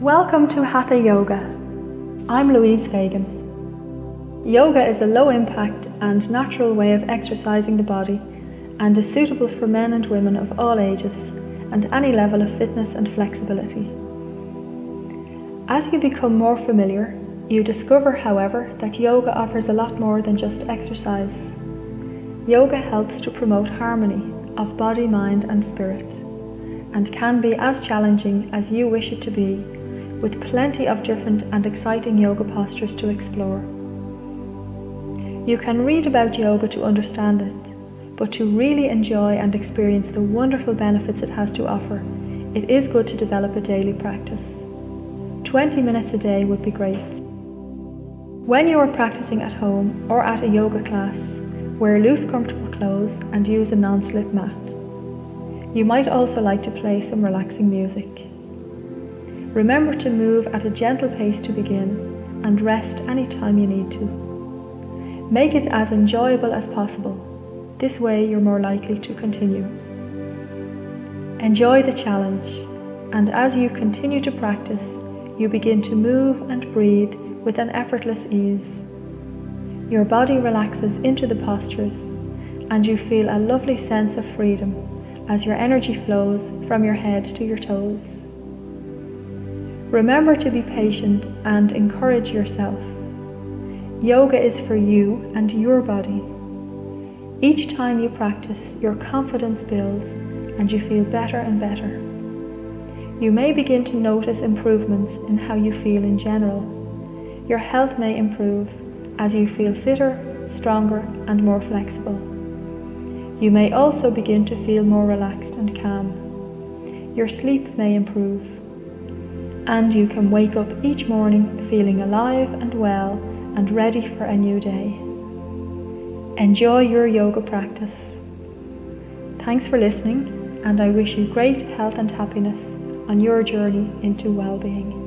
Welcome to Hatha Yoga. I'm Louise Fagan. Yoga is a low impact and natural way of exercising the body and is suitable for men and women of all ages and any level of fitness and flexibility. As you become more familiar, you discover, however, that yoga offers a lot more than just exercise. Yoga helps to promote harmony of body, mind, and spirit, and can be as challenging as you wish it to be with plenty of different and exciting yoga postures to explore. You can read about yoga to understand it, but to really enjoy and experience the wonderful benefits it has to offer, it is good to develop a daily practice. 20 minutes a day would be great. When you are practicing at home or at a yoga class, wear loose comfortable clothes and use a non-slip mat. You might also like to play some relaxing music. Remember to move at a gentle pace to begin and rest any time you need to. Make it as enjoyable as possible. This way you're more likely to continue. Enjoy the challenge, and as you continue to practice, you begin to move and breathe with an effortless ease. Your body relaxes into the postures, and you feel a lovely sense of freedom as your energy flows from your head to your toes. Remember to be patient and encourage yourself. Yoga is for you and your body. Each time you practice, your confidence builds and you feel better and better. You may begin to notice improvements in how you feel in general. Your health may improve as you feel fitter, stronger, and more flexible. You may also begin to feel more relaxed and calm. Your sleep may improve and you can wake up each morning feeling alive and well and ready for a new day. Enjoy your yoga practice. Thanks for listening, and I wish you great health and happiness on your journey into well being.